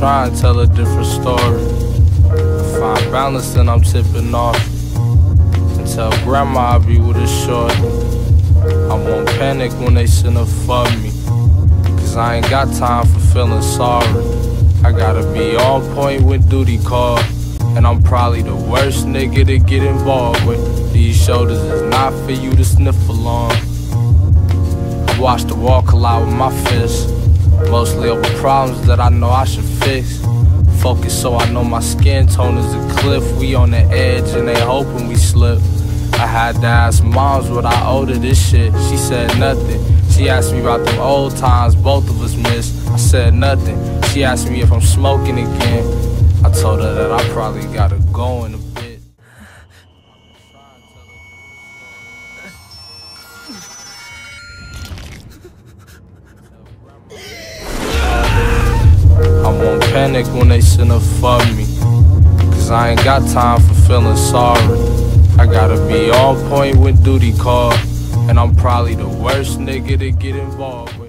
try and tell a different story. I find balance and I'm tipping off. And tell grandma I'll be with a short. I won't panic when they send a for me. Cause I ain't got time for feeling sorry. I gotta be on point when duty call. And I'm probably the worst nigga to get involved with. These shoulders is not for you to sniff along. I watch the wall collide with my fists. Mostly over problems that I know I should fix. Focus so I know my skin tone is a cliff. We on the edge and they hoping we slip. I had to ask moms what I owed to this shit. She said nothing. She asked me about them old times both of us missed. I said nothing. She asked me if I'm smoking again. I told her that I probably gotta go in a won't panic when they send a for me. Cause I ain't got time for feeling sorry. I gotta be on point when duty call. And I'm probably the worst nigga to get involved